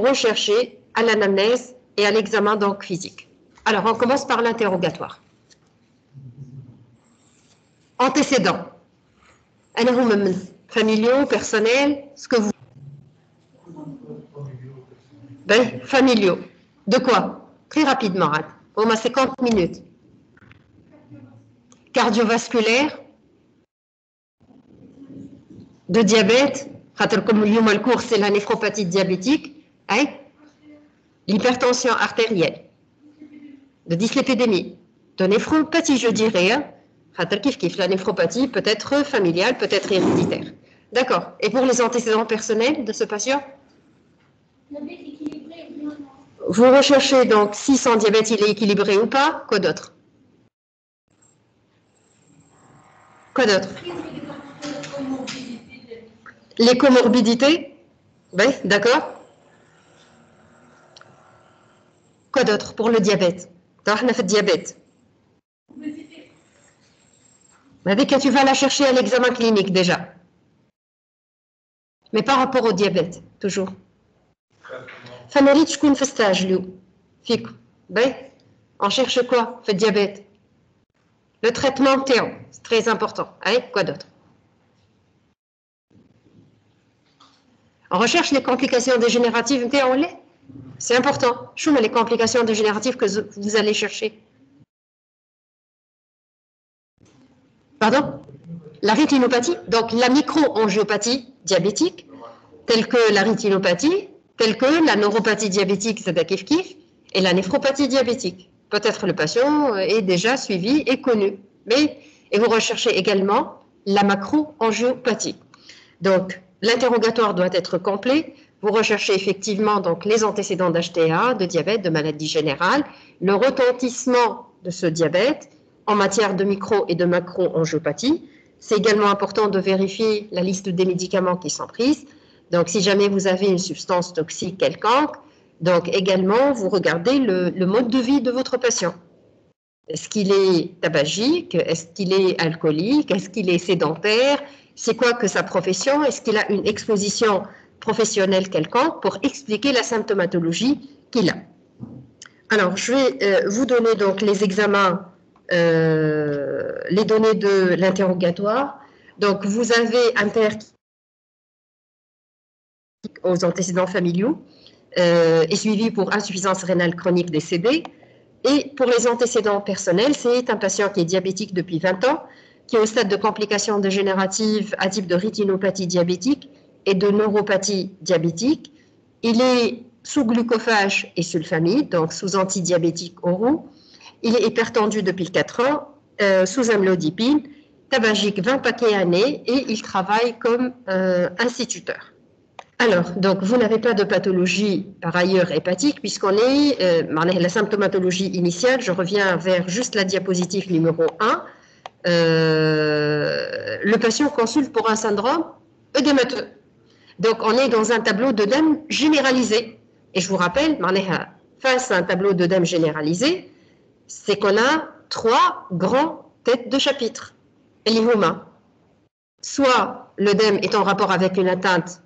rechercher à l'anamnèse et à l'examen donc physique. Alors, on commence par l'interrogatoire. Antécédents. Familiaux, personnels, ce que vous... Ben, familiaux. De quoi? Très rapidement, au moins 50 minutes. Cardiovasculaire, de diabète, comme le cours, c'est la néphropathie diabétique, hein? l'hypertension artérielle, de dyslipidémie, de néphropathie, je dirais, hein? la néphropathie peut être familiale, peut être héréditaire. D'accord. Et pour les antécédents personnels de ce patient? Vous recherchez donc si son diabète il est équilibré ou pas. Quoi d'autre? Quoi d'autre? Les comorbidités? Oui, d'accord. Quoi d'autre pour le diabète On a fait diabète. Mais que tu vas la chercher à l'examen clinique déjà. Mais par rapport au diabète, toujours. je تكون في stage lui. Ben, on cherche quoi Fait diabète. Le traitement théo, c'est très important. Allez, quoi d'autre On recherche les complications dégénératives c'est important. Je les complications dégénératives que vous allez chercher. Pardon? La rétinopathie, donc la micro-angiopathie diabétique, telle que la rétinopathie, telle que la neuropathie diabétique, c'est kif kif, et la néphropathie diabétique. Peut-être le patient est déjà suivi et connu, mais et vous recherchez également la macro-angiopathie. Donc, l'interrogatoire doit être complet. Vous recherchez effectivement donc les antécédents d'HTA, de diabète, de maladie générale, le retentissement de ce diabète, en matière de micro et de macro-angiopathie. C'est également important de vérifier la liste des médicaments qui sont pris. Donc, si jamais vous avez une substance toxique quelconque, donc également, vous regardez le, mode de vie de votre patient. Est-ce qu'il est tabagique? Est-ce qu'il est alcoolique? Est-ce qu'il est sédentaire? C'est quoi que sa profession? Est-ce qu'il a une exposition professionnelle quelconque pour expliquer la symptomatologie qu'il a Alors, je vais euh, vous donner donc les examens euh, les données de l'interrogatoire. Donc, vous avez un père aux antécédents familiaux euh, est suivi pour insuffisance rénale chronique décédée. Et pour les antécédents personnels, c'est un patient qui est diabétique depuis 20 ans, qui est au stade de complications dégénératives à type de rétinopathie diabétique et de neuropathie diabétique. Il est sous glucophage et sulfamide, donc sous antidiabétique oraux. Il est hypertendu depuis 4 ans, euh, sous amlodipine, tabagique 20 paquets années et il travaille comme euh, instituteur. Alors, donc, vous n'avez pas de pathologie par ailleurs hépatique, puisqu'on est, euh, la symptomatologie initiale, je reviens vers juste la diapositive numéro 1. le patient consulte pour un syndrome œdémateux. Donc, on est dans un tableau d'œdème généralisé. Et je vous rappelle, face à un tableau d'œdème généralisé, c'est qu'on a trois grands têtes de chapitre. Elihuma. Soit l'œdème est en rapport avec une atteinte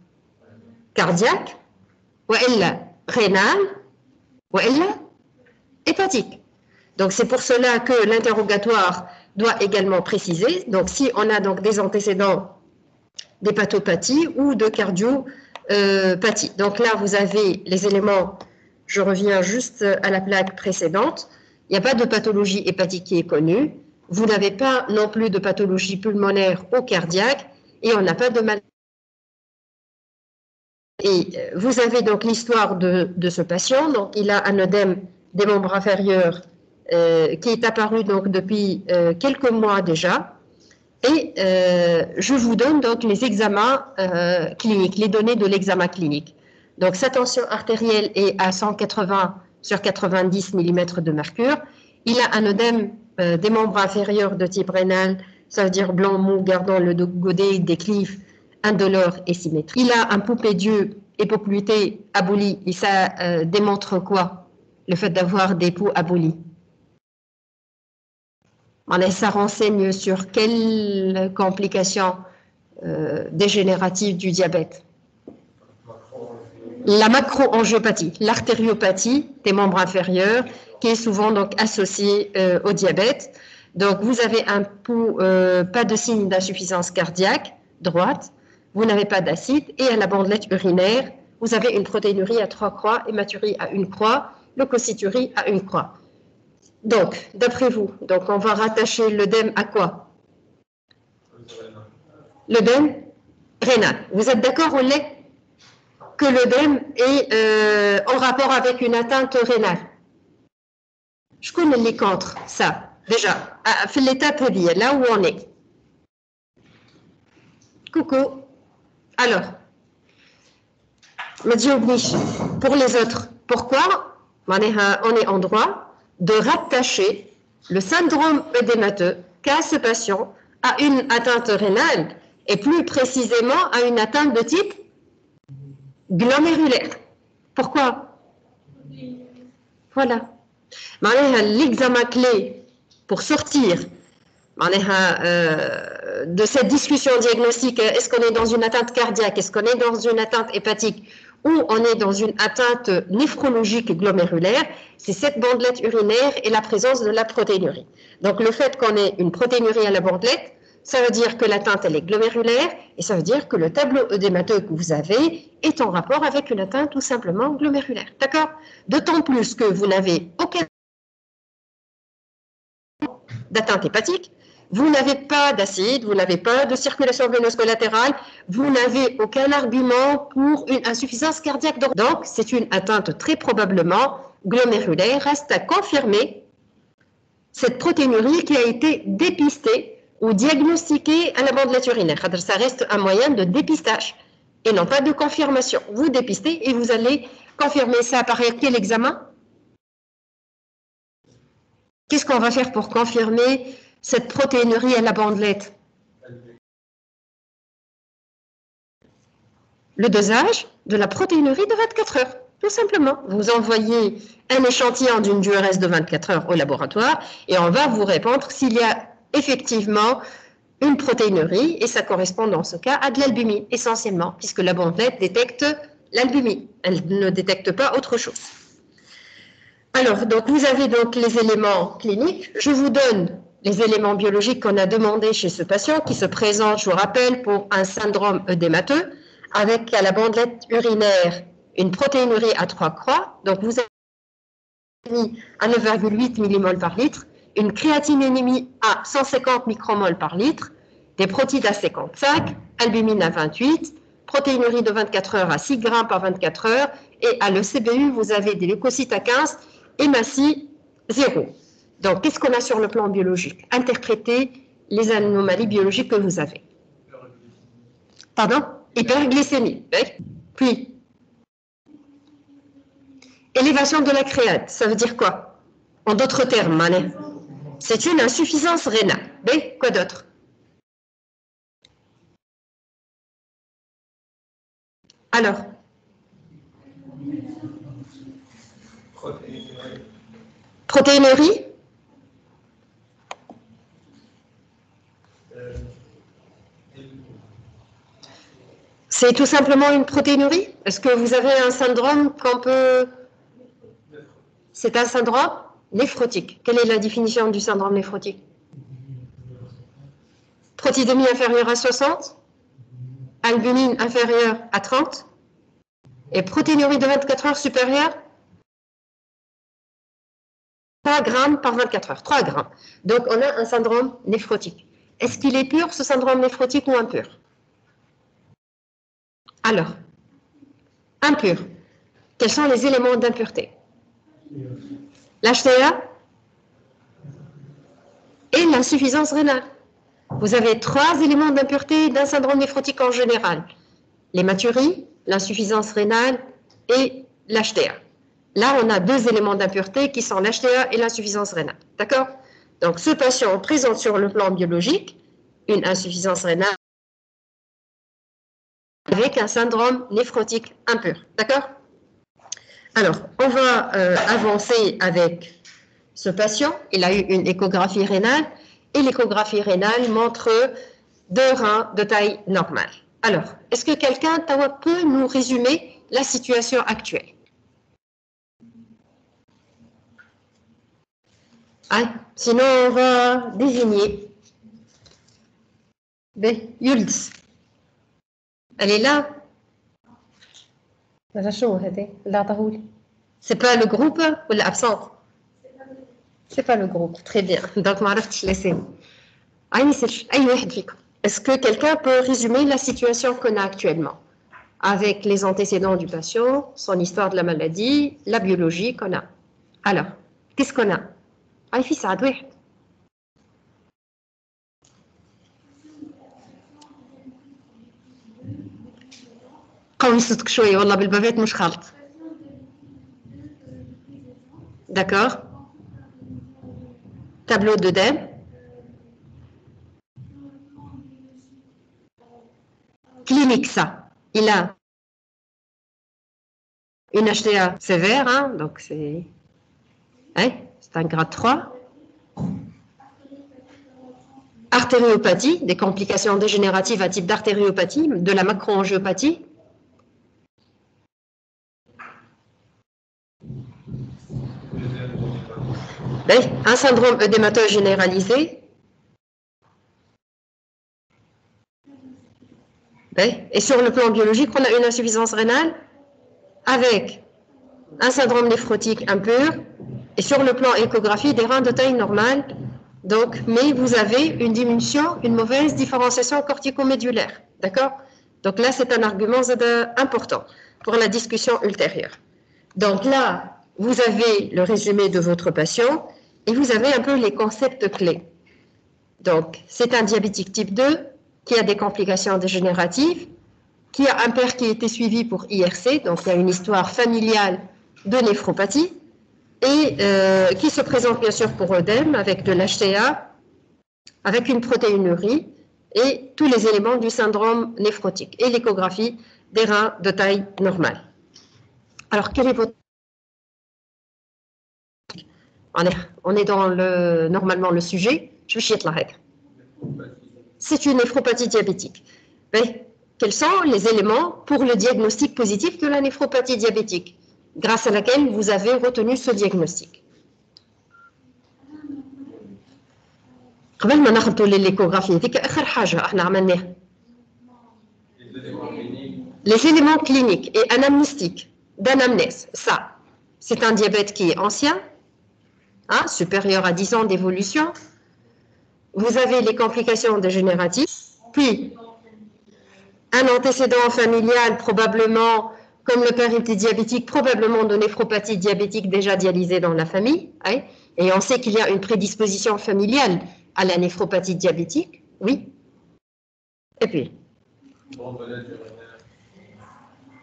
cardiaque, ou elle rénale, ou elle hépatique. Donc c'est pour cela que l'interrogatoire doit également préciser. Donc si on a donc des antécédents d'hépatopathie ou de cardiopathie. Donc là vous avez les éléments. Je reviens juste à la plaque précédente. Il n'y a pas de pathologie hépatique qui est connue. Vous n'avez pas non plus de pathologie pulmonaire ou cardiaque et on n'a pas de maladie. Et euh, vous avez donc l'histoire de, ce patient. Donc, il a un œdème des membres inférieurs euh, qui est apparu donc depuis euh, quelques mois déjà. Et je vous donne donc les examens cliniques, les données de l'examen clinique. Donc, sa tension artérielle est à 180 sur 90 mm de mercure. Il a un œdème euh, des membres inférieurs de type rénal, ça veut dire blanc mou, gardant le godet déclive, indolore et symétrique. Il a un poupée d'yeux hypocluté aboli. Et ça euh, démontre quoi? Le fait d'avoir des poux abolis. Ça renseigne sur quelles complications euh, dégénératives du diabète la macro-angiopathie, l'artériopathie des membres inférieurs, qui est souvent donc associée euh, au diabète. Donc, vous avez un pouls, euh, pas de signe d'insuffisance cardiaque, droite, vous n'avez pas d'acide, et à la bandelette urinaire, vous avez une protéinurie à trois croix, hématurie à une croix, leucocyturie à une croix. Donc, d'après vous, donc on va rattacher l'œdème à quoi? L'œdème rénal. Vous êtes d'accord, on l'est Que l'œdème est euh, en rapport avec une atteinte rénale. Je connais les contre, ça, déjà. Fait l'état prédit, là où on est. Coucou. Alors, pour les autres, pourquoi? On est en droit de rattacher le syndrome œdémateux qu'a ce patient à une atteinte rénale et plus précisément à une atteinte de type glomérulaire. Pourquoi? Voilà. L'examen clé pour sortir euh, de cette discussion diagnostique, est-ce qu'on est dans une atteinte cardiaque, est-ce qu'on est dans une atteinte hépatique? Ou on est dans une atteinte néphrologique glomérulaire, c'est cette bandelette urinaire et la présence de la protéinurie. Donc le fait qu'on ait une protéinurie à la bandelette, ça veut dire que l'atteinte elle est glomérulaire et ça veut dire que le tableau œdémateux que vous avez est en rapport avec une atteinte tout simplement glomérulaire. D'accord? D'autant plus que vous n'avez aucun d'atteinte hépatique, vous n'avez pas d'acide, vous n'avez pas de circulation veineuse collatérale, vous n'avez aucun argument pour une insuffisance cardiaque. Donc, c'est une atteinte très probablement glomérulaire. Reste à confirmer cette protéinurie qui a été dépistée ou diagnostiquée à la bandelette urinaire. Ça reste un moyen de dépistage et non pas de confirmation. Vous dépistez et vous allez confirmer ça par quel examen? Qu'est-ce qu'on va faire pour confirmer cette protéinurie à la bandelette Le dosage de la protéinurie de 24 heures, tout simplement. Vous envoyez un échantillon d'une durée de 24 heures au laboratoire et on va vous répondre s'il y a effectivement une protéinurie et ça correspond dans ce cas à de l'albumine essentiellement puisque la bandelette détecte l'albumine. Elle ne détecte pas autre chose. Alors, donc vous avez donc les éléments cliniques. Je vous donne les éléments biologiques qu'on a demandés chez ce patient qui se présente, je vous rappelle, pour un syndrome œdémateux avec à la bandelette urinaire une protéinurie à trois croix. Donc vous avez mis à 9,8 mmol par litre, une créatinémie à 150 micromol par litre, des protides à 55, albumine à 28, protéinurie de 24 heures à 6 grammes par 24 heures, et à l'ECBU, vous avez des leucocytes à 15 et massie 0. Donc, qu'est-ce qu'on a sur le plan biologique? Interpréter les anomalies biologiques que vous avez. Pardon? Hyperglycémie. Puis, élévation de la créate, ça veut dire quoi? En d'autres termes, c'est une insuffisance rénale. B, quoi d'autre? Alors Protéinerie C'est tout simplement une protéinurie Est-ce que vous avez un syndrome qu'on peut... C'est un syndrome néphrotique. Quelle est la définition du syndrome néphrotique Protidémie inférieure à 60, albumine inférieure à 30 et protéinurie de 24 heures supérieure 3 grammes par 24 heures. 3 grammes. Donc on a un syndrome néphrotique. Est-ce qu'il est pur ce syndrome néphrotique ou impur alors, impur. Quels sont les éléments d'impureté? L'HTA et l'insuffisance rénale. Vous avez trois éléments d'impureté d'un syndrome néphrotique en général. L'hématurie, l'insuffisance rénale et l'HTA. Là, on a deux éléments d'impureté qui sont l'HTA et l'insuffisance rénale. D'accord? Donc, ce patient présente sur le plan biologique une insuffisance rénale avec un syndrome néphrotique impur. D'accord? Alors, on va euh, avancer avec ce patient. Il a eu une échographie rénale et l'échographie rénale montre deux reins de taille normale. Alors, est-ce que quelqu'un peut nous résumer la situation actuelle? Ah, sinon, on va désigner. Yulds. Elle est là. C'est pas le groupe ou l'absente C'est pas le groupe. Très bien. Donc, je laisser. Est-ce que quelqu'un peut résumer la situation qu'on a actuellement? Avec les antécédents du patient, son histoire de la maladie, la biologie qu'on a Alors, qu'est-ce qu'on a Ah, il ça قوي صوتك شويه والله بالبابات مش خالط D'accord. Tableau de DEM. Clinique, ça. Il a une HTA sévère, hein, donc c'est hein, un grade 3. Artériopathie, des complications dégénératives à type d'artériopathie, de la macroangiopathie. Un syndrome œdémateux généralisé. Ben, et sur le plan biologique, on a une insuffisance rénale avec un syndrome néphrotique impur et sur le plan échographie, des reins de taille normale. Donc, mais vous avez une diminution, une mauvaise différenciation corticomédulaire. D'accord? Donc là, c'est un argument important pour la discussion ultérieure. Donc là, vous avez le résumé de votre patient et vous avez un peu les concepts clés. Donc, c'est un diabétique type 2 qui a des complications dégénératives, qui a un père qui a été suivi pour IRC, donc il y a une histoire familiale de néphropathie, et euh, qui se présente bien sûr pour œdème avec de l'HTA, avec une protéinurie et tous les éléments du syndrome néphrotique et l'échographie des reins de taille normale. Alors, quel est votre on est, dans le, normalement le sujet. Je vais la règle. C'est une néphropathie diabétique. Quels sont les éléments pour le diagnostic positif de la néphropathie diabétique, grâce à laquelle vous avez retenu ce diagnostic? les éléments cliniques et anamnéstiques d'anamnèse ça c'est un diabète qui est ancien Hein, supérieur à 10 ans d'évolution. Vous avez les complications dégénératives, puis un antécédent familial probablement, comme le père était diabétique, probablement de néphropathie diabétique déjà dialysée dans la famille. Hein, et on sait qu'il y a une prédisposition familiale à la néphropathie diabétique, oui. Et puis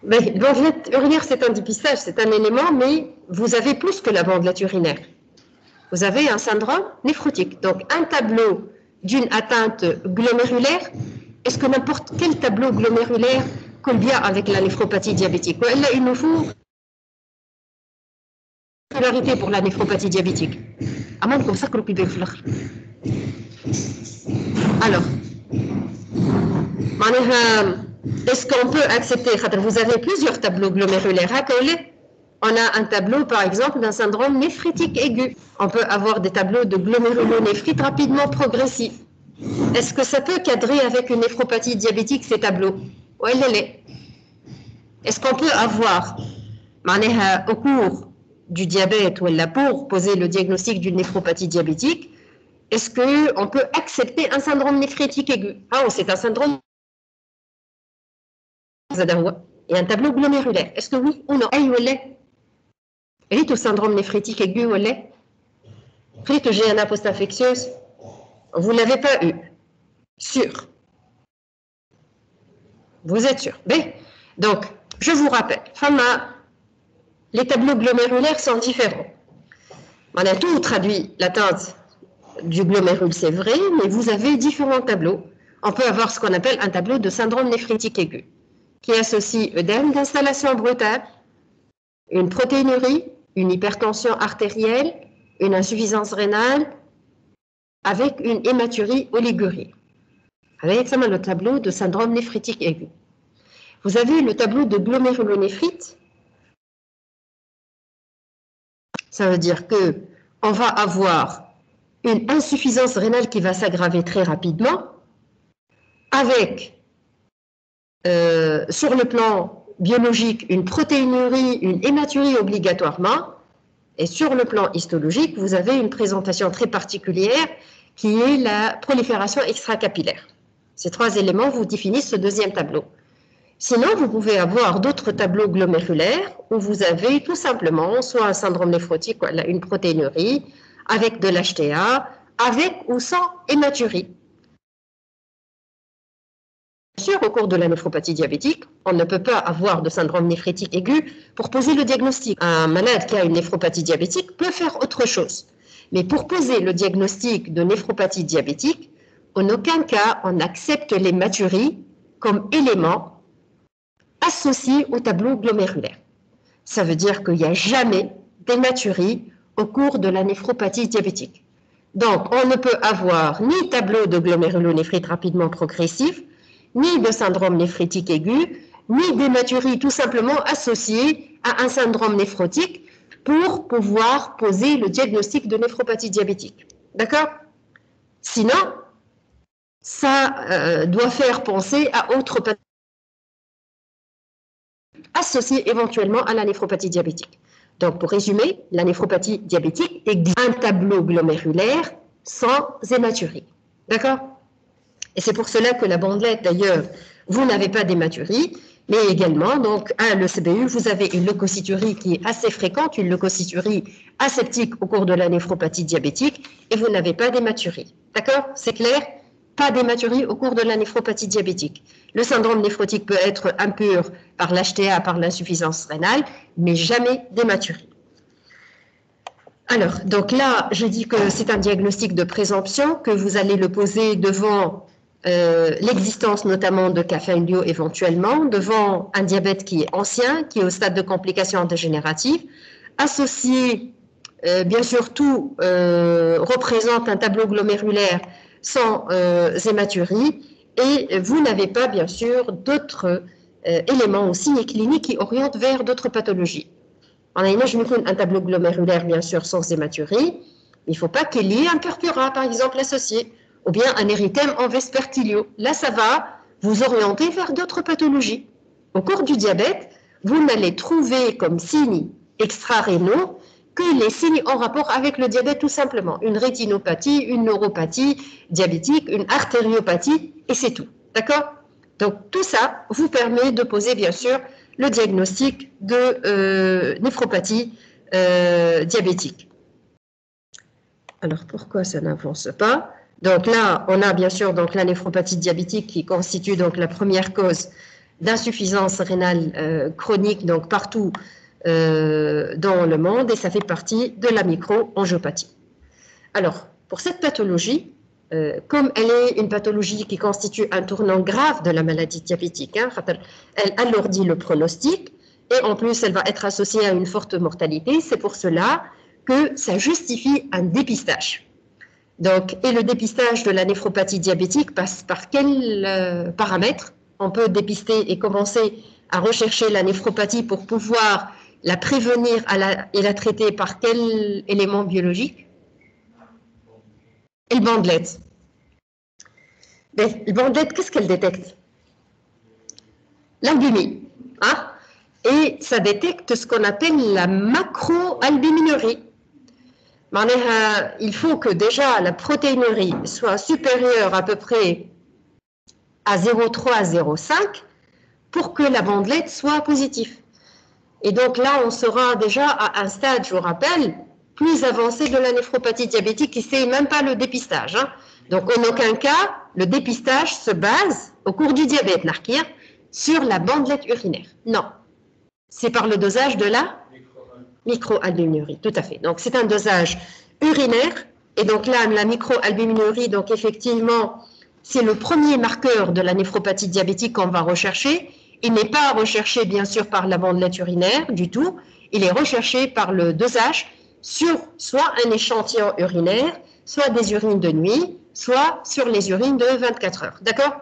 Bandelette urinaire, c'est un dépistage, c'est un élément, mais vous avez plus que la bandelette urinaire vous avez un syndrome néphrotique. Donc, un tableau d'une atteinte glomérulaire, est-ce que n'importe quel tableau glomérulaire colle avec la néphropathie diabétique Là, il nous faut particularité pour la néphropathie diabétique. ça Alors, est-ce qu'on peut accepter Vous avez plusieurs tableaux glomérulaires à coller on a un tableau, par exemple, d'un syndrome néphritique aigu. On peut avoir des tableaux de glomérulonéphrite rapidement progressifs. Est-ce que ça peut cadrer avec une néphropathie diabétique, ces tableaux? Oui, elle est. Est-ce qu'on peut avoir, au cours du diabète ou pour poser le diagnostic d'une néphropathie diabétique, est-ce qu'on peut accepter un syndrome néphritique aigu? Ah, c'est un syndrome et un tableau glomérulaire. Est-ce que oui ou non? Le syndrome néphritique aigu lait Rite GNA post-infectieuse Vous ne l'avez pas eu Sûr Vous êtes sûr B. Donc, je vous rappelle, les tableaux glomérulaires sont différents. On a tout traduit l'atteinte du glomérule, c'est vrai, mais vous avez différents tableaux. On peut avoir ce qu'on appelle un tableau de syndrome néphritique aigu, qui associe œdème d'installation brutale, une protéinurie, une hypertension artérielle, une insuffisance rénale, avec une hématurie oligurie. Avec le tableau de syndrome néphritique aigu. Vous avez le tableau de glomérulonéphrite. Ça veut dire que on va avoir une insuffisance rénale qui va s'aggraver très rapidement, avec, euh, sur le plan biologique, une protéinurie, une hématurie obligatoirement, et sur le plan histologique, vous avez une présentation très particulière qui est la prolifération extracapillaire. Ces trois éléments vous définissent ce deuxième tableau. Sinon, vous pouvez avoir d'autres tableaux glomérulaires où vous avez tout simplement soit un syndrome néphrotique, une protéinurie, avec de l'HTA, avec ou sans hématurie. Sûr, au cours de la néphropathie diabétique, on ne peut pas avoir de syndrome néphrétique aigu pour poser le diagnostic. Un malade qui a une néphropathie diabétique peut faire autre chose. Mais pour poser le diagnostic de néphropathie diabétique, en aucun cas on accepte l'hématurie comme élément associé au tableau glomérulaire. Ça veut dire qu'il n'y a jamais d'hématurie au cours de la néphropathie diabétique. Donc, on ne peut avoir ni tableau de glomérulonéphrite rapidement progressif, ni de syndrome néphritique aigu, ni d'hématurie tout simplement associée à un syndrome néphrotique pour pouvoir poser le diagnostic de néphropathie diabétique. D'accord? Sinon, ça euh, doit faire penser à autre pathologie associée éventuellement à la néphropathie diabétique. Donc, pour résumer, la néphropathie diabétique est un tableau glomérulaire sans hématurie. D'accord? Et c'est pour cela que la bandelette, d'ailleurs, vous n'avez pas d'hématurie, mais également, donc, à l'ECBU, vous avez une leucocyturie qui est assez fréquente, une leucocyturie aseptique au cours de la néphropathie diabétique, et vous n'avez pas d'hématurie. D'accord? C'est clair? Pas d'hématurie au cours de la néphropathie diabétique. Le syndrome néphrotique peut être impur par l'HTA, par l'insuffisance rénale, mais jamais d'hématurie. Alors, donc là, je dis que c'est un diagnostic de présomption, que vous allez le poser devant euh, l'existence notamment de caféinio éventuellement, devant un diabète qui est ancien, qui est au stade de complications dégénératives, associé, euh, bien sûr, tout euh, représente un tableau glomérulaire sans hématurie, et vous n'avez pas, bien sûr, d'autres éléments ou signes cliniques qui orientent vers d'autres pathologies. On a un tableau glomérulaire, bien sûr, sans hématurie. Il ne faut pas qu'il y ait un purpura, par exemple, associé ou bien un érythème en vespertilio. Là, ça va vous orienter vers d'autres pathologies. Au cours du diabète, vous n'allez trouver comme signes extra-rénaux que les signes en rapport avec le diabète tout simplement. Une rétinopathie, une neuropathie diabétique, une artériopathie, et c'est tout. D'accord? Donc tout ça vous permet de poser bien sûr le diagnostic de euh, néphropathie euh, diabétique. Alors pourquoi ça n'avance pas? Donc là, on a bien sûr donc la néphropathie diabétique qui constitue donc la première cause d'insuffisance rénale euh, chronique donc partout euh, dans le monde et ça fait partie de la micro-angiopathie. Alors, pour cette pathologie, euh, comme elle est une pathologie qui constitue un tournant grave de la maladie diabétique, hein, elle alourdit le pronostic et en plus elle va être associée à une forte mortalité, c'est pour cela que ça justifie un dépistage. Donc, et le dépistage de la néphropathie diabétique passe par quels euh, paramètres On peut dépister et commencer à rechercher la néphropathie pour pouvoir la prévenir et la traiter par quel élément biologique Et le bandelette. le bandelette, qu'est-ce qu'elle détecte L'albumie. Hein? Et ça détecte ce qu'on appelle la macroalbuminurie il faut que déjà la protéinurie soit supérieure à peu près à 0,3 à 0,5 pour que la bandelette soit positive. Et donc là, on sera déjà à un stade, je vous rappelle, plus avancé de la néphropathie diabétique et c'est même pas le dépistage. Hein. Donc en aucun cas, le dépistage se base au cours du diabète narquir sur la bandelette urinaire. Non. C'est par le dosage de la microalbuminurie, tout à fait. Donc c'est un dosage urinaire. Et donc là, la microalbuminurie, donc effectivement, c'est le premier marqueur de la néphropathie diabétique qu'on va rechercher. Il n'est pas recherché, bien sûr, par la bandelette urinaire du tout. Il est recherché par le dosage sur soit un échantillon urinaire, soit des urines de nuit, soit sur les urines de 24 heures. D'accord?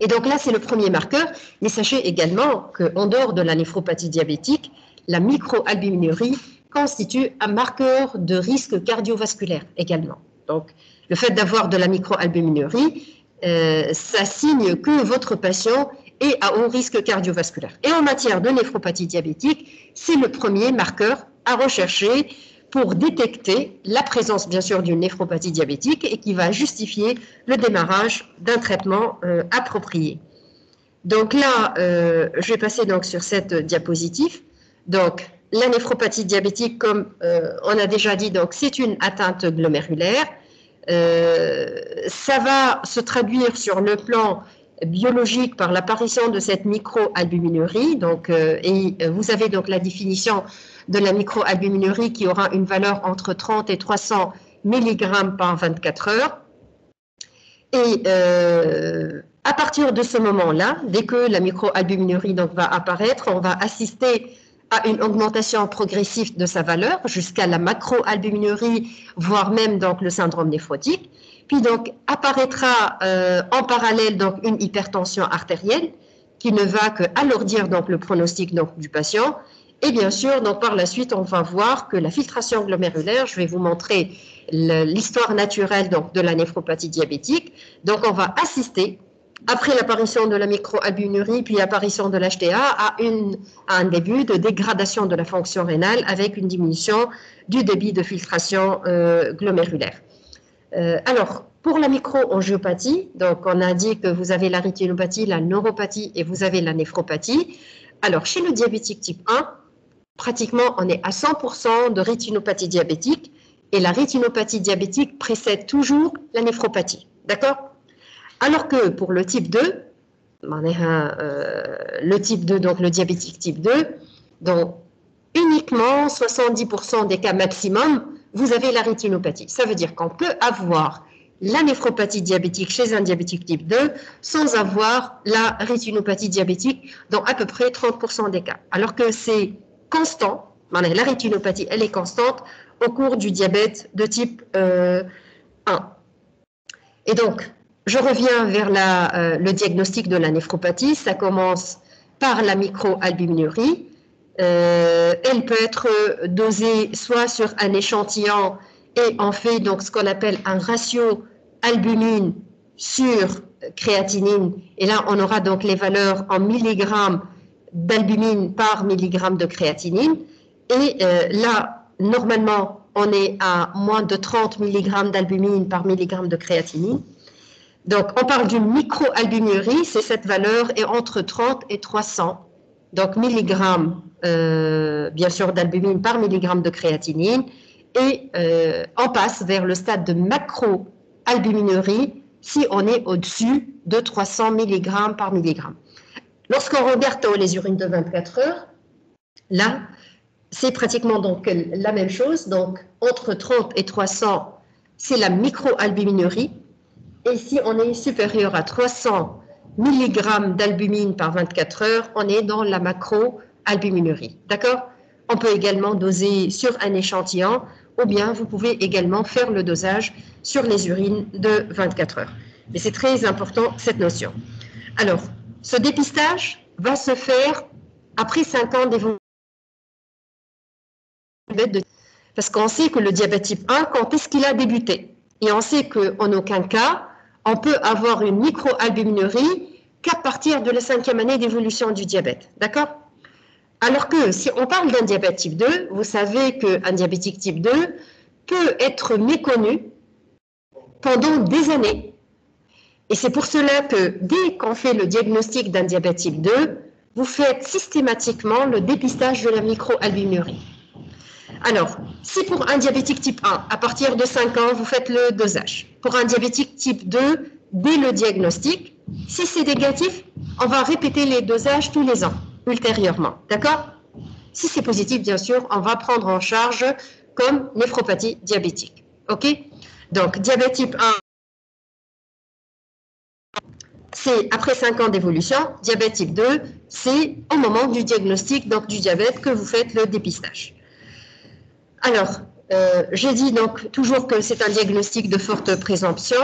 Et donc là, c'est le premier marqueur. Mais sachez également qu'en dehors de la néphropathie diabétique, la microalbuminurie constitue un marqueur de risque cardiovasculaire également. Donc, le fait d'avoir de la microalbuminurie, euh, ça signe que votre patient est à haut risque cardiovasculaire. Et en matière de néphropathie diabétique, c'est le premier marqueur à rechercher pour détecter la présence, bien sûr, d'une néphropathie diabétique et qui va justifier le démarrage d'un traitement euh, approprié. Donc là, euh, je vais passer donc sur cette diapositive. Donc, la néphropathie diabétique, comme euh, on a déjà dit, c'est une atteinte glomérulaire. ça va se traduire sur le plan biologique par l'apparition de cette microalbuminurie. Donc, et vous avez donc la définition de la microalbuminurie qui aura une valeur entre 30 et 300 mg par 24 heures. Et euh, à partir de ce moment-là, dès que la microalbuminurie va apparaître, on va assister à une augmentation progressive de sa valeur jusqu'à la macroalbuminurie, voire même donc le syndrome néphrotique. Puis donc apparaîtra euh, en parallèle donc une hypertension artérielle qui ne va que alourdir donc le pronostic donc, du patient et bien sûr, donc par la suite, on va voir que la filtration glomérulaire, je vais vous montrer l'histoire naturelle donc, de la néphropathie diabétique. Donc, on va assister, après l'apparition de la microalbuminurie, puis l'apparition de l'HTA, à, un début de dégradation de la fonction rénale avec une diminution du débit de filtration euh, glomérulaire. Euh, alors, pour la microangiopathie, on a dit que vous avez la rétinopathie, la neuropathie et vous avez la néphropathie. Alors, chez le diabétique type 1, pratiquement on est à 100% de rétinopathie diabétique et la rétinopathie diabétique précède toujours la néphropathie. D'accord? Alors que pour le type 2, on est euh, le type 2, donc le diabétique type 2, donc uniquement 70% des cas maximum, vous avez la rétinopathie. Ça veut dire qu'on peut avoir la néphropathie diabétique chez un diabétique type 2 sans avoir la rétinopathie diabétique dans à peu près 30% des cas. Alors que c'est constant, la rétinopathie, elle est constante au cours du diabète de type 1. Euh, Et donc, je reviens vers euh, le diagnostic de la néphropathie. Ça commence par la microalbuminurie. Euh, elle peut être dosée soit sur un échantillon et on fait donc ce qu'on appelle un ratio albumine sur créatinine. Et là, on aura donc les valeurs en milligrammes d'albumine par milligramme de créatinine. Et euh, là, normalement, on est à moins de 30 mg d'albumine par milligramme de créatinine. Donc, on parle d'une microalbuminurie, c'est cette valeur est entre 30 et 300. Donc, milligrammes, euh, bien sûr, d'albumine par milligramme de créatinine. Et euh, on passe vers le stade de macroalbuminurie si on est au-dessus de 300 mg par milligramme. Lorsqu'on regarde les urines de 24 heures, là, c'est pratiquement la même chose. Donc, entre 30 et 300, c'est la microalbuminurie. Et si on est supérieur à 300 mg d'albumine par 24 heures, on est dans la macroalbuminurie. D'accord? On peut également doser sur un échantillon ou bien vous pouvez également faire le dosage sur les urines de 24 heures. Mais c'est très important cette notion. Alors, ce dépistage va se faire après 5 ans d'évolution. Parce qu'on sait que le diabète type 1, quand est-ce qu'il a débuté? Et on sait qu'en aucun cas, on peut avoir une microalbuminurie qu'à partir de la cinquième année d'évolution du diabète. D'accord? Alors que si on parle d'un diabète type 2, vous savez qu'un diabétique type 2 peut être méconnu pendant des années et c'est pour cela que dès qu'on fait le diagnostic d'un diabète type 2, vous faites systématiquement le dépistage de la microalbuminurie. Alors, si pour un diabétique type 1, à partir de 5 ans, vous faites le dosage. Pour un diabétique type 2, dès le diagnostic, si c'est négatif, on va répéter les dosages tous les ans, ultérieurement. D'accord? Si c'est positif, bien sûr, on va prendre en charge comme néphropathie diabétique. OK? Donc, diabète type 1, c'est après 5 ans d'évolution, diabète type 2, c'est au moment du diagnostic donc, du diabète que vous faites le dépistage. Alors, euh, j'ai dit donc toujours que c'est un diagnostic de forte présomption.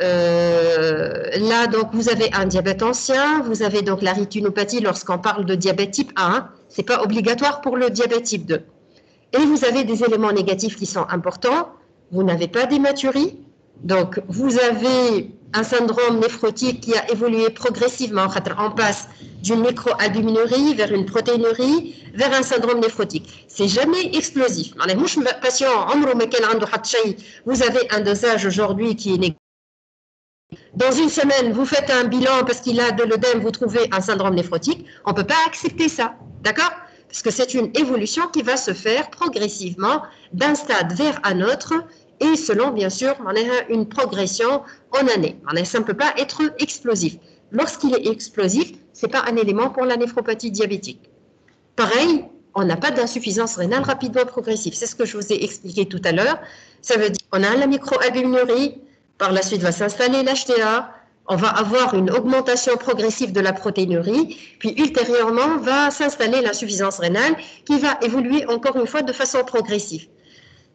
euh, là, donc, vous avez un diabète ancien, vous avez donc la rétinopathie lorsqu'on parle de diabète type 1. Ce n'est pas obligatoire pour le diabète type 2. Et vous avez des éléments négatifs qui sont importants. Vous n'avez pas d'hématurie. Donc, vous avez un syndrome néphrotique qui a évolué progressivement. On passe d'une microalbuminurie vers une protéinurie vers un syndrome néphrotique. C'est jamais explosif. Patient, vous avez un dosage aujourd'hui qui est négatif. Dans une semaine, vous faites un bilan parce qu'il a de l'œdème, vous trouvez un syndrome néphrotique. On ne peut pas accepter ça. D'accord? Parce que c'est une évolution qui va se faire progressivement d'un stade vers un autre et selon, bien sûr, une progression en année. Ça ne peut pas être explosif. Lorsqu'il est explosif, ce n'est pas un élément pour la néphropathie diabétique. Pareil, on n'a pas d'insuffisance rénale rapidement progressive. C'est ce que je vous ai expliqué tout à l'heure. Ça veut dire qu'on a la microalbuminurie, par la suite va s'installer l'HTA, on va avoir une augmentation progressive de la protéinurie, puis ultérieurement va s'installer l'insuffisance rénale qui va évoluer encore une fois de façon progressive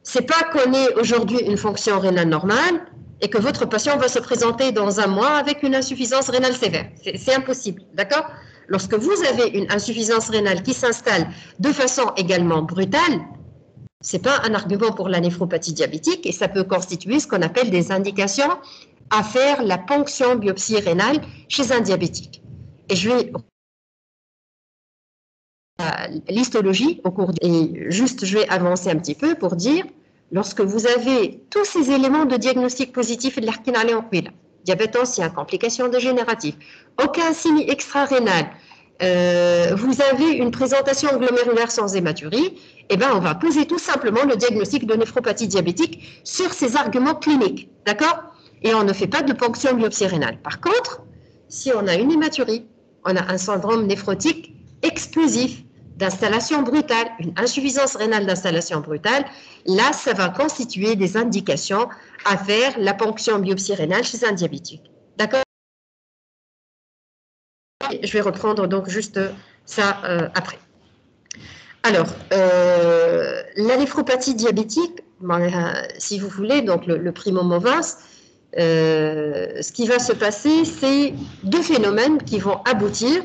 c'est pas qu'on ait aujourd'hui une fonction rénale normale et que votre patient va se présenter dans un mois avec une insuffisance rénale sévère. C'est impossible, d'accord? Lorsque vous avez une insuffisance rénale qui s'installe de façon également brutale, c'est pas un argument pour la néphropathie diabétique et ça peut constituer ce qu'on appelle des indications à faire la ponction biopsie rénale chez un diabétique. Et je vais l'histologie au cours et juste je vais avancer un petit peu pour dire lorsque vous avez tous ces éléments de diagnostic positif de l'arkinale diabète ancien, complications dégénératives, aucun signe extra-rénal, euh, vous avez une présentation glomérulaire sans hématurie, eh ben, on va poser tout simplement le diagnostic de néphropathie diabétique sur ces arguments cliniques, d'accord? Et on ne fait pas de ponction biopsie rénale. Par contre, si on a une hématurie, on a un syndrome néphrotique explosif, d'installation brutale, une insuffisance rénale d'installation brutale, là, ça va constituer des indications à faire la ponction biopsie rénale chez un diabétique. D'accord? Je vais reprendre donc juste ça euh, après. Alors, euh, la néphropathie diabétique, euh, si vous voulez, donc le, primo ce qui va se passer, c'est deux phénomènes qui vont aboutir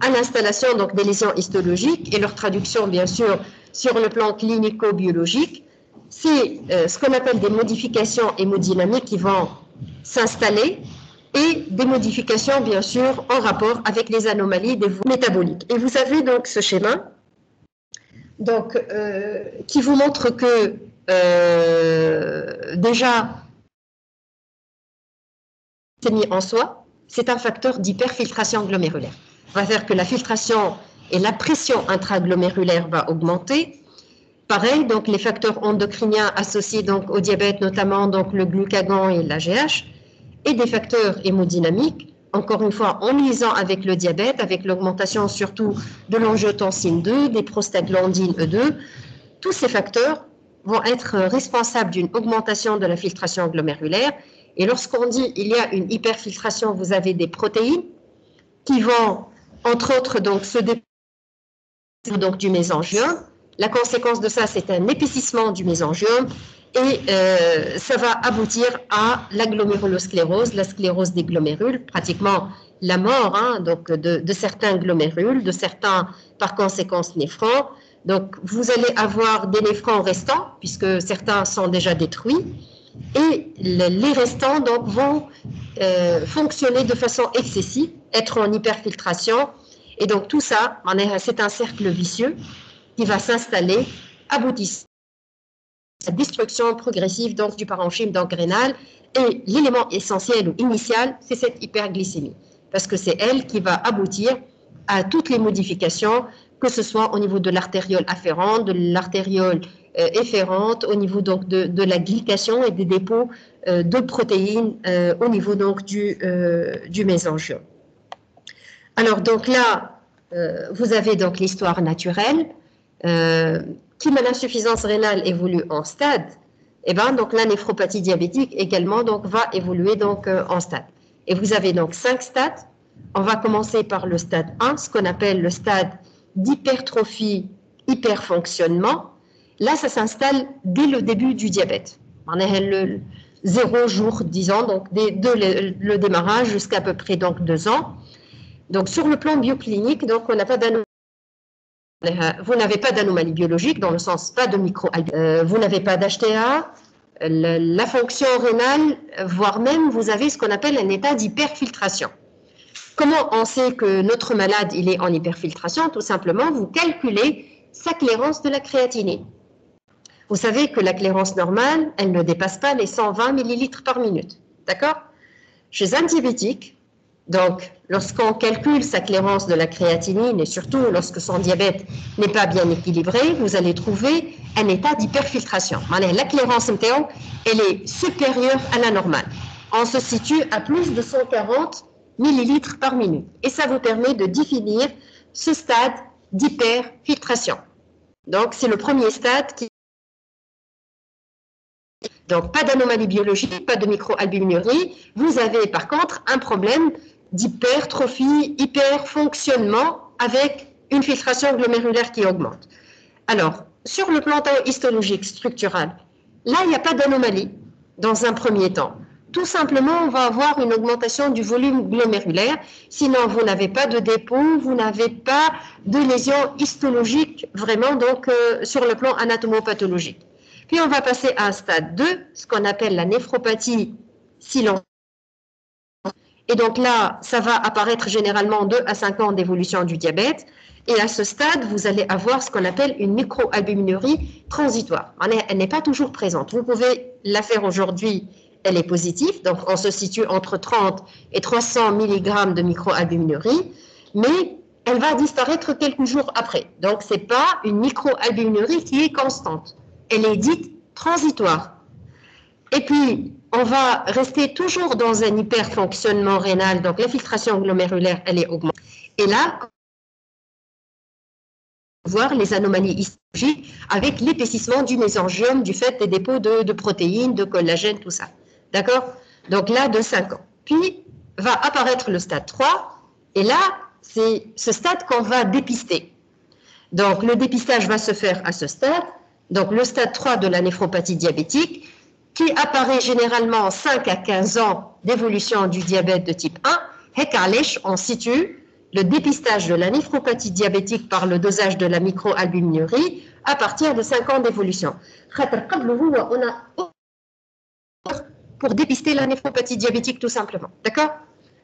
à l'installation des lésions histologiques et leur traduction bien sûr sur le plan clinico-biologique. C'est euh, ce qu'on appelle des modifications hémodynamiques qui vont s'installer et des modifications bien sûr en rapport avec les anomalies des voies métaboliques. Et vous avez donc ce schéma donc, euh, qui vous montre que euh, déjà mis en soi, c'est un facteur d'hyperfiltration glomérulaire va faire que la filtration et la pression intraglomérulaire va augmenter. Pareil, donc les facteurs endocriniens associés donc au diabète, notamment donc le glucagon et l'AGH, et des facteurs hémodynamiques, encore une fois en liaison avec le diabète, avec l'augmentation surtout de l'angiotensine 2, des prostaglandines E2, tous ces facteurs vont être responsables d'une augmentation de la filtration glomérulaire. Et lorsqu'on dit il y a une hyperfiltration, vous avez des protéines qui vont entre autres, donc, se donc, du mésangium. La conséquence de ça, c'est un épaississement du mésangium et euh, ça va aboutir à la glomérulosclérose, la sclérose des glomérules, pratiquement la mort hein, donc de, certains glomérules, de certains, par conséquence, néphrons. Donc, vous allez avoir des néphrons restants, puisque certains sont déjà détruits, et les restants donc, vont euh, fonctionner de façon excessive, être en hyperfiltration. Et donc tout ça, c'est un cercle vicieux qui va s'installer, aboutissant à la destruction progressive donc, du parenchyme rénal. Et l'élément essentiel ou initial, c'est cette hyperglycémie, parce que c'est elle qui va aboutir à toutes les modifications, que ce soit au niveau de l'artériole afférente, de l'artériole euh, efférente, au niveau donc de, de, la glycation et des dépôts euh, de protéines euh, au niveau donc du, du. Alors donc là, vous avez donc l'histoire naturelle qui, met l'insuffisance rénale évolue en stade. Eh ben donc la néphropathie diabétique également donc va évoluer donc en stade. Et vous avez donc cinq stades. On va commencer par le stade 1, ce qu'on appelle le stade d'hypertrophie hyperfonctionnement Là, ça s'installe dès le début du diabète. zéro jour, disons, donc de le, démarrage jusqu'à peu près donc deux ans. Donc sur le plan bioclinique, donc on n'a pas d'anomalie. Vous n'avez pas d'anomalie biologique dans le sens pas de micro. Euh, vous n'avez pas d'HTA, la fonction rénale, voire même vous avez ce qu'on appelle un état d'hyperfiltration. Comment on sait que notre malade il est en hyperfiltration? Tout simplement, vous calculez sa clairance de la créatinine. Vous savez que la clairance normale, elle ne dépasse pas les 120 millilitres par minute. D'accord? Chez un diabétique, donc lorsqu'on calcule sa clairance de la créatinine et surtout lorsque son diabète n'est pas bien équilibré, vous allez trouver un état d'hyperfiltration. La clairance MTO, elle est supérieure à la normale. On se situe à plus de 140 millilitres par minute. Et ça vous permet de définir ce stade d'hyperfiltration. Donc, c'est le premier stade qui donc, pas d'anomalie biologique, pas de microalbuminurie. Vous avez par contre un problème d'hypertrophie, hyperfonctionnement avec une filtration glomérulaire qui augmente. Alors, sur le plan histologique structural, là, il n'y a pas d'anomalie dans un premier temps. Tout simplement, on va avoir une augmentation du volume glomérulaire. Sinon, vous n'avez pas de dépôt, vous n'avez pas de lésion histologique vraiment donc euh, sur le plan anatomopathologique. Puis on va passer à un stade 2, ce qu'on appelle la néphropathie silencieuse. Et donc là, ça va apparaître généralement 2 à 5 ans d'évolution du diabète. Et à ce stade, vous allez avoir ce qu'on appelle une microalbuminurie transitoire. Elle n'est pas toujours présente. Vous pouvez la faire aujourd'hui elle est positive, donc on se situe entre 30 et 300 mg de microalbuminurie, mais elle va disparaître quelques jours après. Donc, ce n'est pas une microalbuminurie qui est constante. Elle est dite transitoire. Et puis, on va rester toujours dans un hyperfonctionnement rénal, donc l'infiltration glomérulaire, elle est augmentée. Et là, voir les anomalies histologiques avec l'épaississement du mésangiome du fait des dépôts de protéines, de collagène, tout ça. D'accord? Donc là, de 5 ans. Puis va apparaître le stade 3, et là, c'est ce stade qu'on va dépister. Donc le dépistage va se faire à ce stade, donc le stade 3 de la néphropathie diabétique, qui apparaît généralement 5 à 15 ans d'évolution du diabète de type 1. Hekalech, on situe le dépistage de la néphropathie diabétique par le dosage de la microalbuminurie à partir de 5 ans d'évolution. Dépister la néphropathie diabétique tout simplement. D'accord?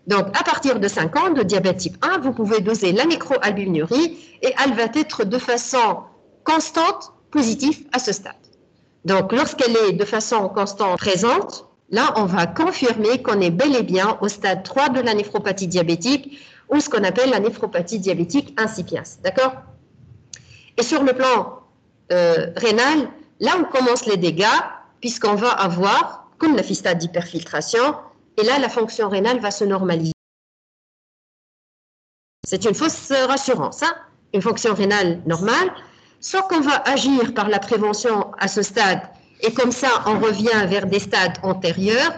Donc, à partir de 5 ans de diabète type 1, vous pouvez doser la microalbuminurie et elle va être de façon constante positive à ce stade. Donc, lorsqu'elle est de façon constante présente, là, on va confirmer qu'on est bel et bien au stade 3 de la néphropathie diabétique ou ce qu'on appelle la néphropathie diabétique incipiens. D'accord? Et sur le plan euh, rénal, là où commencent les dégâts, puisqu'on va avoir comme la stade d'hyperfiltration, et là, la fonction rénale va se normaliser. C'est une fausse rassurance, hein une fonction rénale normale, soit qu'on va agir par la prévention à ce stade, et comme ça, on revient vers des stades antérieurs,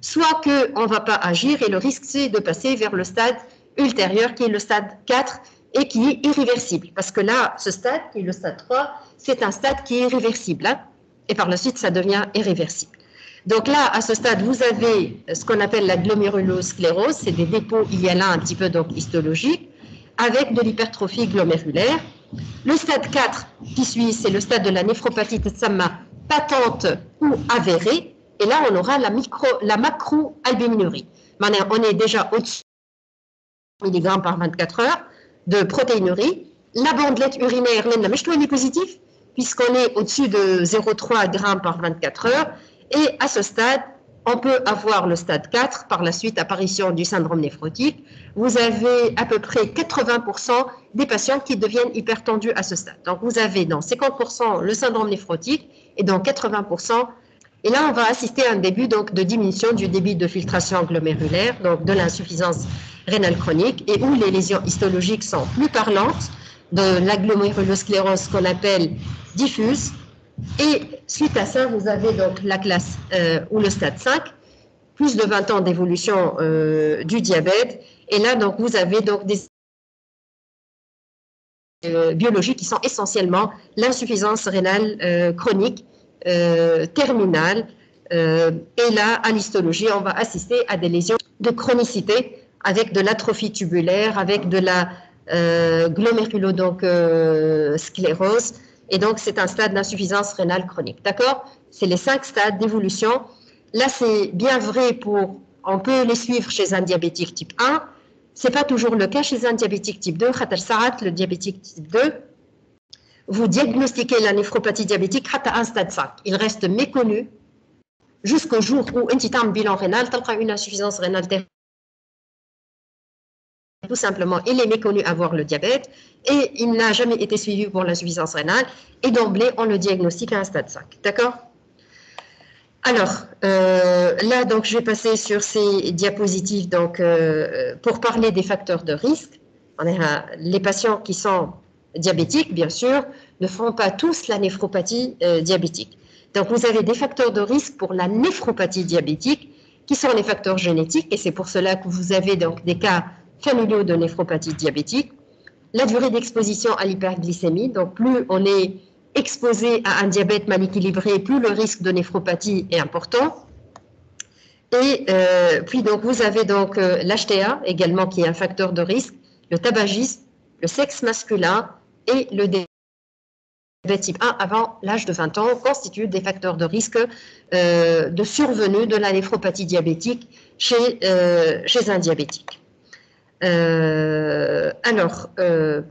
soit qu'on ne va pas agir, et le risque, c'est de passer vers le stade ultérieur, qui est le stade 4, et qui est irréversible. Parce que là, ce stade, qui est le stade 3, c'est un stade qui est irréversible. Hein et par la suite, ça devient irréversible. Donc là, à ce stade, vous avez ce qu'on appelle la glomérulosclérose, c'est des dépôts, il y a là un petit peu donc histologique, avec de l'hypertrophie glomérulaire. Le stade 4 qui suit, c'est le stade de la néphropathie Tsama patente ou avérée. Et là, on aura la, micro, la. On est déjà au-dessus de mg par 24 heures de protéinurie. La bandelette urinaire, elle est positive, puisqu'on est au-dessus de 0,3 g par 24 heures. Et à ce stade, on peut avoir le stade 4, par la suite apparition du syndrome néphrotique. Vous avez à peu près 80% des patients qui deviennent hypertendus à ce stade. Donc vous avez dans 50% le syndrome néphrotique et dans 80%. Et là, on va assister à un début donc, de diminution du débit de filtration glomérulaire, donc de l'insuffisance rénale chronique, et où les lésions histologiques sont plus parlantes, de la glomérulosclérose qu'on appelle diffuse, et suite à ça, vous avez donc la classe euh, ou le stade 5, plus de 20 ans d'évolution euh, du diabète. Et là, donc, vous avez donc des euh, biologiques qui sont essentiellement l'insuffisance rénale chronique terminale et là, à l'histologie, on va assister à des lésions de chronicité avec de l'atrophie tubulaire, avec de la euh, glomérulodonc-sclérose. Et donc, c'est un stade d'insuffisance rénale chronique. D'accord? C'est les cinq stades d'évolution. Là, c'est bien vrai pour. On peut les suivre chez un diabétique type 1. Ce n'est pas toujours le cas chez un diabétique type 2. le diabétique type 2, vous diagnostiquez la néphropathie diabétique à un stade 5. Il reste méconnu jusqu'au jour où un bilan rénal, une insuffisance rénale tout simplement, il est méconnu avoir le diabète et il n'a jamais été suivi pour l'insuffisance rénale et d'emblée, on le diagnostique à un stade 5. D'accord? Alors, euh, là, donc, je vais passer sur ces diapositives donc, euh, pour parler des facteurs de risque. les patients qui sont diabétiques, bien sûr, ne font pas tous la néphropathie euh, diabétique. Donc, vous avez des facteurs de risque pour la néphropathie diabétique qui sont les facteurs génétiques et c'est pour cela que vous avez donc des cas familiaux de néphropathie diabétique, la durée d'exposition à l'hyperglycémie, donc plus on est exposé à un diabète mal équilibré, plus le risque de néphropathie est important. Et euh, puis donc vous avez donc euh, l'HTA également qui est un facteur de risque, le tabagisme, le sexe masculin et le diabète type 1 avant l'âge de 20 ans constituent des facteurs de risque euh, de survenue de la néphropathie diabétique chez, chez un diabétique. Euh, alors, euh,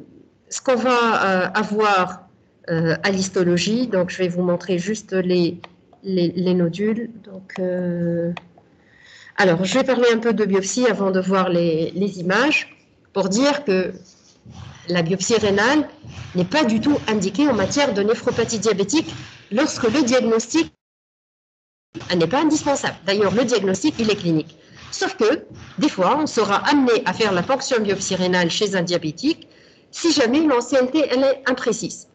ce qu'on va euh, avoir à l'histologie, donc je vais vous montrer juste les, les, nodules. Alors, je vais parler un peu de biopsie avant de voir les, les images pour dire que la biopsie rénale n'est pas du tout indiquée en matière de néphropathie diabétique lorsque le diagnostic n'est pas indispensable. D'ailleurs, le diagnostic, il est clinique. Sauf que, des fois, on sera amené à faire la fonction biopsie rénale chez un diabétique si jamais l'ancienneté elle est imprécise.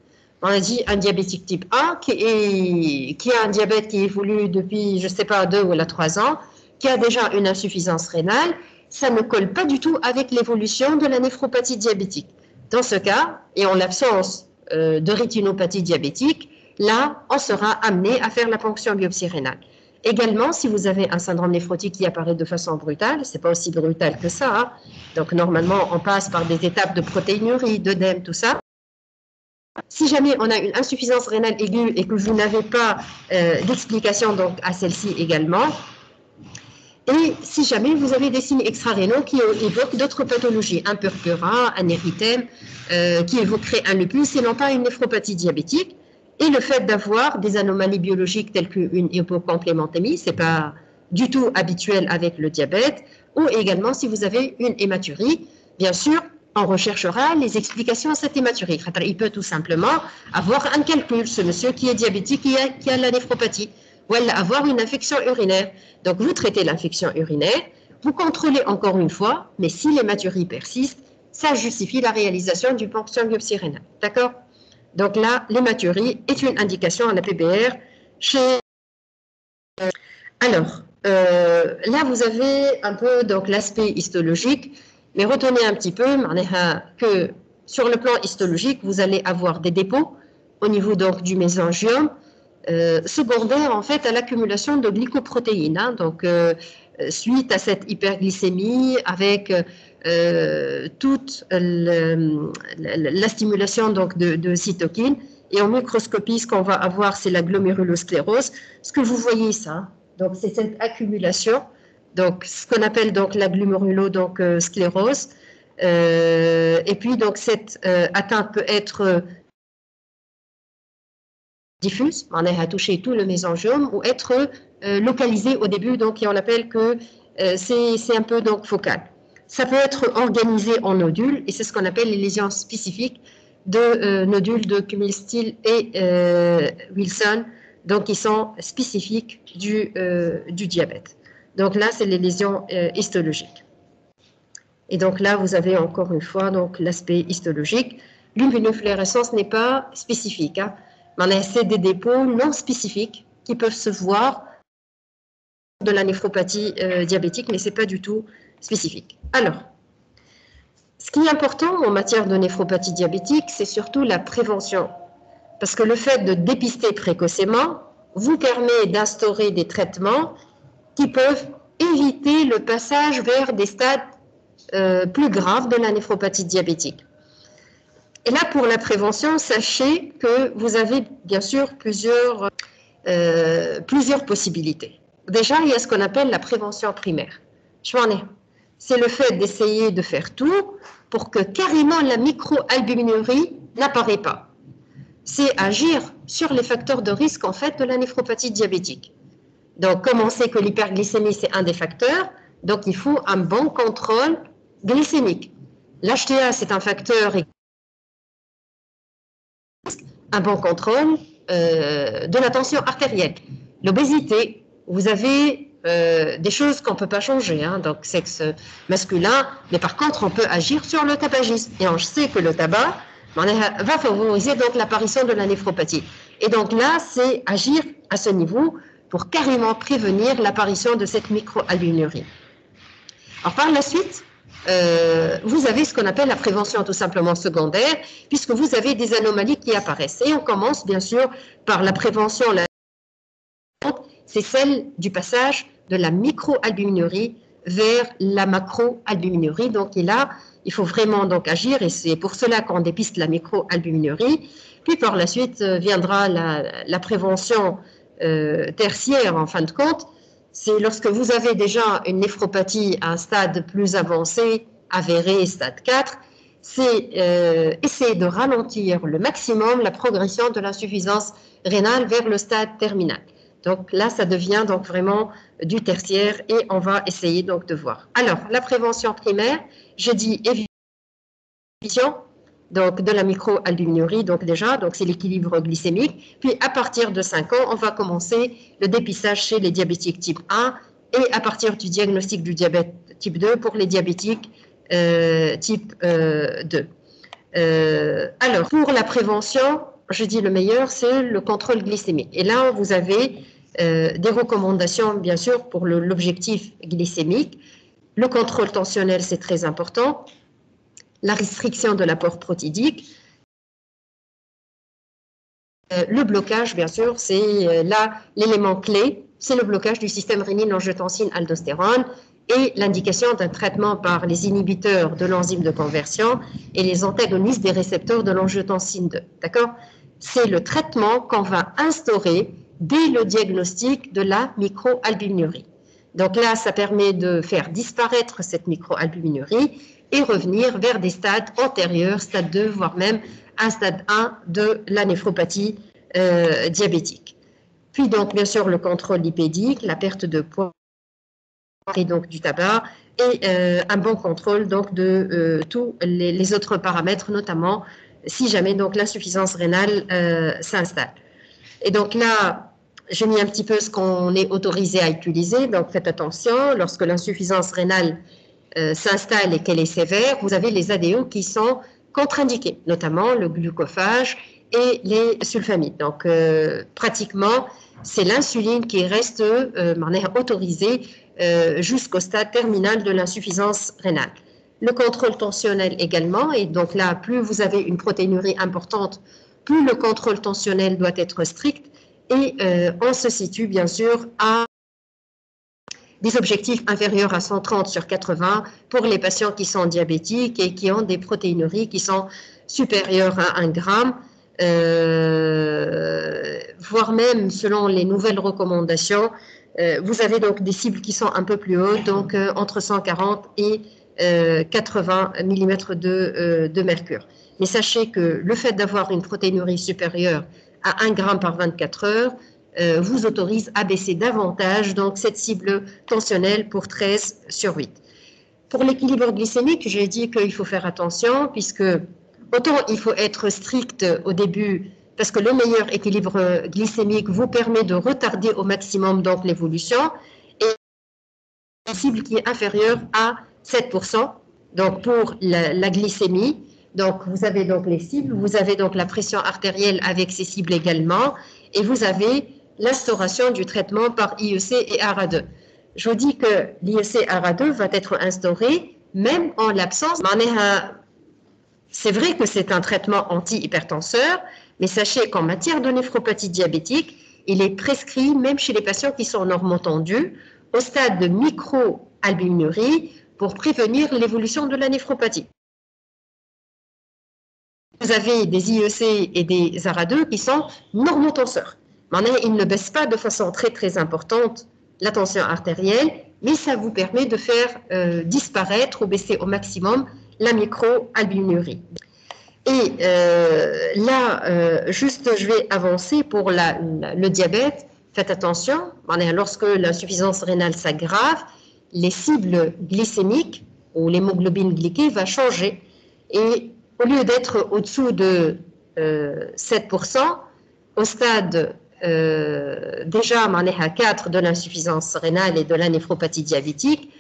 On a dit un diabétique type 1 qui, a un diabète qui évolue depuis, je ne sais pas, deux ou trois ans, qui a déjà une insuffisance rénale, ça ne colle pas du tout avec l'évolution de la néphropathie diabétique. Dans ce cas, et en l'absence euh, de rétinopathie diabétique, là, on sera amené à faire la fonction biopsie rénale. Également, si vous avez un syndrome néphrotique qui apparaît de façon brutale, c'est pas aussi brutal que ça. Hein. Donc normalement, on passe par des étapes de protéinurie, d'œdème, tout ça. Si jamais on a une insuffisance rénale aiguë et que vous n'avez pas euh, d'explication à celle-ci également, et si jamais vous avez des signes extra-rénaux qui évoquent d'autres pathologies, un purpura, un érythème, euh, qui évoquerait un lupus et non pas une néphropathie diabétique, et le fait d'avoir des anomalies biologiques telles qu'une hypocomplémentémie, ce n'est pas du tout habituel avec le diabète, ou également si vous avez une hématurie, bien sûr, on recherchera les explications à cette hématurie. Il peut tout simplement avoir un calcul, ce monsieur qui est diabétique, qui a, la néphropathie, ou avoir une infection urinaire. Donc vous traitez l'infection urinaire, vous contrôlez encore une fois, mais si l'hématurie persiste, ça justifie la réalisation du ponction biopsie rénale. D'accord? Donc là, l'hématurie est une indication à la PBR chez... Alors, euh, là, vous avez un peu donc l'aspect histologique, mais retenez un petit peu que sur le plan histologique, vous allez avoir des dépôts au niveau du mésangiome, euh, secondaire en fait à l'accumulation de glycoprotéines. Hein. donc, euh, suite à cette hyperglycémie avec euh, toute la, stimulation donc de, cytokines. Et en microscopie, ce qu'on va avoir, c'est la glomérulosclérose. Ce que vous voyez, ça, donc c'est cette accumulation, donc ce qu'on appelle donc la glomérulosclérose. Euh, et puis donc cette euh, atteinte peut être diffuse, on à toucher tout le mésangiome, ou être localisée au début, donc et on appelle que c'est un peu donc focal. Ça peut être organisé en nodules et c'est ce qu'on appelle les lésions spécifiques de euh, nodules de Kumil-Steele et euh, Wilson, donc qui sont spécifiques du, euh, du diabète. Donc là, c'est les lésions histologiques. Et donc là, vous avez encore une fois l'aspect histologique. L'immunofluorescence n'est pas spécifique. Hein. C'est des dépôts non spécifiques qui peuvent se voir de la néphropathie diabétique, mais ce n'est pas du tout spécifique. Alors, ce qui est important en matière de néphropathie diabétique, c'est surtout la prévention. Parce que le fait de dépister précocement, vous permet d'instaurer des traitements qui peuvent éviter le passage vers des stades euh, plus graves de la néphropathie diabétique. Et là, pour la prévention, sachez que vous avez bien sûr plusieurs, euh, plusieurs possibilités. Déjà, il y a ce qu'on appelle la prévention primaire. Je m'en ai. C'est le fait d'essayer de faire tout pour que carrément la microalbuminurie n'apparaît pas. C'est agir sur les facteurs de risque en fait de la néphropathie diabétique. Donc, comme on sait que l'hyperglycémie c'est un des facteurs, donc il faut un bon contrôle glycémique. L'HTA c'est un facteur un bon contrôle euh, de la tension artérielle. L'obésité, vous avez euh, des choses qu'on ne peut pas changer, hein, donc sexe masculin, mais par contre, on peut agir sur le tabagisme. Et on sait que le tabac va favoriser donc l'apparition de la néphropathie. Et donc là, c'est agir à ce niveau pour carrément prévenir l'apparition de cette microalbuminurie. Alors par la suite, euh, vous avez ce qu'on appelle la prévention tout simplement secondaire, puisque vous avez des anomalies qui apparaissent. Et on commence bien sûr par la prévention, c'est celle du passage de la microalbuminurie vers la macroalbuminurie. Donc là, il faut vraiment donc agir, et c'est pour cela qu'on dépiste la microalbuminurie. Puis par la suite euh, viendra la, prévention euh, tertiaire en fin de compte, c'est lorsque vous avez déjà une néphropathie à un stade plus avancé, avéré, stade 4, c'est euh, essayer de ralentir le maximum la progression de l'insuffisance rénale vers le stade terminal. Donc là, ça devient donc vraiment du tertiaire et on va essayer donc de voir. Alors, la prévention primaire, je dis évitation donc de la microalbuminurie, donc déjà, donc c'est l'équilibre glycémique. Puis à partir de 5 ans, on va commencer le dépistage chez les diabétiques type 1 et à partir du diagnostic du diabète type 2 pour les diabétiques euh, type 2. Euh, euh, alors, pour la prévention, je dis le meilleur, c'est le contrôle glycémique. Et là, vous avez des recommandations, bien sûr, pour l'objectif glycémique. Le contrôle tensionnel, c'est très important la restriction de l'apport protidique. Euh, le blocage, bien sûr, c'est euh, là l'élément clé, c'est le blocage du système rénine-angiotensine-aldostérone et l'indication d'un traitement par les inhibiteurs de l'enzyme de conversion et les antagonistes des récepteurs de l'angiotensine 2. D'accord? C'est le traitement qu'on va instaurer dès le diagnostic de la microalbuminurie. Donc là, ça permet de faire disparaître cette microalbuminurie et revenir vers des stades antérieurs, stade 2, voire même un stade 1 de la néphropathie euh, diabétique. Puis donc, bien sûr, le contrôle lipédique, la perte de poids et donc du tabac, et euh, un bon contrôle donc de euh, tous les, autres paramètres, notamment si jamais donc l'insuffisance rénale s'installe. Et donc là, j'ai mis un petit peu ce qu'on est autorisé à utiliser, donc faites attention, lorsque l'insuffisance rénale euh, s'installe et qu'elle est sévère, vous avez les ADO qui sont contre-indiqués, notamment le glucophage et les sulfamides. Donc, euh, pratiquement, c'est l'insuline qui reste euh, autorisée euh, jusqu'au stade terminal de l'insuffisance rénale. Le contrôle tensionnel également, et donc là, plus vous avez une protéinurie importante, plus le contrôle tensionnel doit être strict, et on se situe bien sûr à des objectifs inférieurs à 130 sur 80 pour les patients qui sont diabétiques et qui ont des protéinuries qui sont supérieures à 1 gramme, euh, voire même selon les nouvelles recommandations, euh, vous avez donc des cibles qui sont un peu plus hautes, donc euh, entre 140 et 80 mm de, de mercure. Mais sachez que le fait d'avoir une protéinurie supérieure à 1 gramme par 24 heures, euh, vous autorise à baisser davantage donc cette cible tensionnelle pour 13 sur 8. Pour l'équilibre glycémique, j'ai dit qu'il faut faire attention puisque autant il faut être strict au début parce que le meilleur équilibre glycémique vous permet de retarder au maximum donc l'évolution et une cible qui est inférieure à 7%. Donc pour la, la, glycémie, donc vous avez donc les cibles, vous avez donc la pression artérielle avec ces cibles également, et vous avez l'instauration du traitement par IEC et ARA2. Je vous dis que l'IEC ARA2 va être instauré même en l'absence. C'est vrai que c'est un traitement anti-hypertenseur, mais sachez qu'en matière de néphropathie diabétique, il est prescrit même chez les patients qui sont normotendus au stade de microalbuminurie pour prévenir l'évolution de la néphropathie. Vous avez des IEC et des ARA2 qui sont normotenseurs. Maintenant, ils ne baissent pas de façon très très importante la tension artérielle, mais ça vous permet de faire euh, disparaître ou baisser au maximum la microalbuminurie. Et euh, là, euh, juste, je vais avancer pour le diabète. Faites attention, lorsque l'insuffisance rénale s'aggrave, les cibles glycémiques ou l'hémoglobine glyquée va changer. Et au lieu d'être au-dessous de 7%, au stade euh, déjà à 4 de l'insuffisance rénale et de la néphropathie diabétique,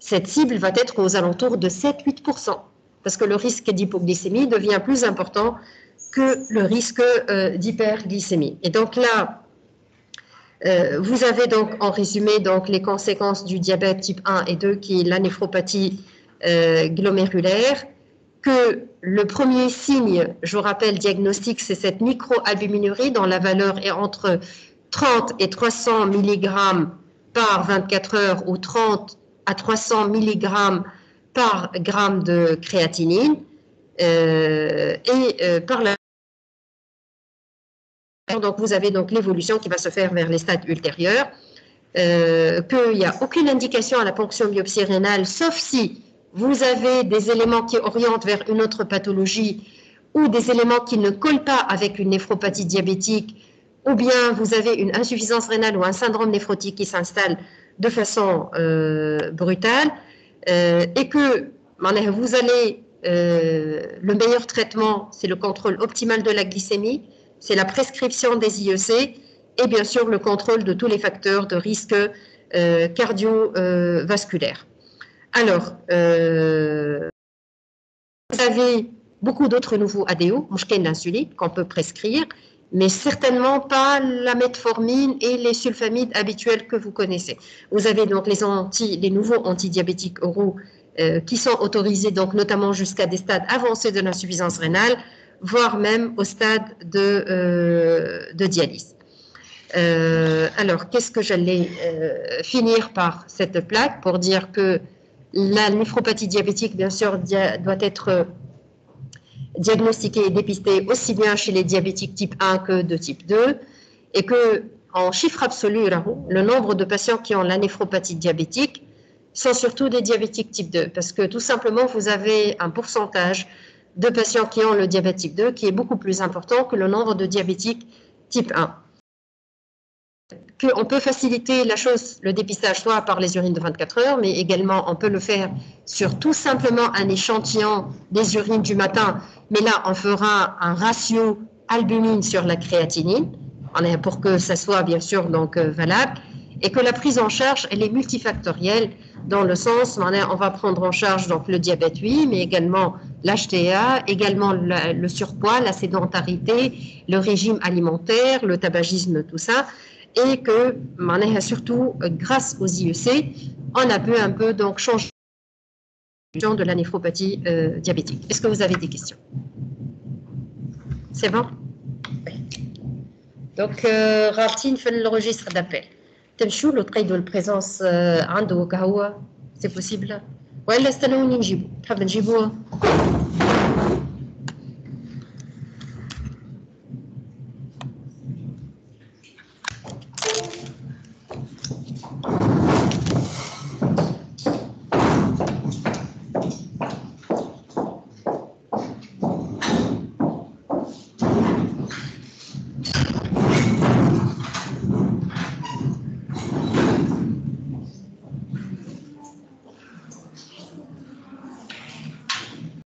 cette cible va être aux alentours de 7-8%, parce que le risque d'hypoglycémie devient plus important que le risque euh, d'hyperglycémie. Et donc là, euh, vous avez donc en résumé donc les conséquences du diabète type 1 et 2, qui est la néphropathie glomérulaire, que le premier signe, je vous rappelle, diagnostic, c'est cette microalbuminurie dont la valeur est entre 30 et 300 mg par 24 heures ou 30 à 300 mg par gramme de créatinine. Euh, et euh, par la donc vous avez donc l'évolution qui va se faire vers les stades ultérieurs, euh, qu'il n'y a aucune indication à la ponction biopsie rénale, sauf si vous avez des éléments qui orientent vers une autre pathologie ou des éléments qui ne collent pas avec une néphropathie diabétique, ou bien vous avez une insuffisance rénale ou un syndrome néphrotique qui s'installe de façon euh, brutale, euh, et que vous allez, euh, le meilleur traitement, c'est le contrôle optimal de la glycémie, c'est la prescription des IEC, et bien sûr le contrôle de tous les facteurs de risque cardiovasculaire. Alors, euh, vous avez beaucoup d'autres nouveaux ADO, l'insuline, qu'on peut prescrire, mais certainement pas la metformine et les sulfamides habituels que vous connaissez. Vous avez donc les, nouveaux antidiabétiques oraux euh, qui sont autorisés, donc notamment jusqu'à des stades avancés de l'insuffisance rénale, voire même au stade de, euh, de dialyse. alors, qu'est-ce que j'allais finir par cette plaque pour dire que la néphropathie diabétique, bien sûr, doit être euh, diagnostiquée et dépistée aussi bien chez les diabétiques type 1 que de type 2, et que en chiffre absolu, le nombre de patients qui ont la néphropathie diabétique sont surtout des diabétiques type 2, parce que tout simplement, vous avez un pourcentage de patients qui ont le diabète type 2 qui est beaucoup plus important que le nombre de diabétiques type 1 qu'on peut faciliter la chose, le dépistage, soit par les urines de 24 heures, mais également on peut le faire sur tout simplement un échantillon des urines du matin. Mais là, on fera un ratio albumine sur la créatinine, pour que ça soit bien sûr donc euh, valable, et que la prise en charge, elle est multifactorielle dans le sens, on va prendre en charge donc le diabète, oui, mais également l'HTA, également le surpoids, la sédentarité, le régime alimentaire, le tabagisme, tout ça et que surtout euh, grâce aux IEC, on a pu un peu donc changer de la néphropathie euh, diabétique. Est-ce que vous avez des questions C'est bon Donc, euh, Raltine fait le registre d'appel. تمشوا له تقيدوا البريزونس عنده كهو سي بوسيبل ولا استنوني نجيبه تحب نجيبوه